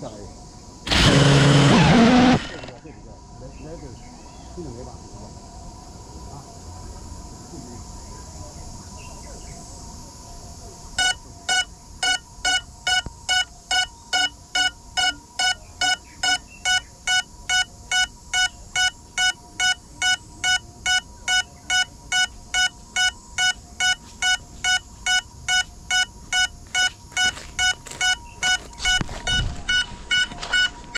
下一 个。这个这，来来，这个没吧？吧。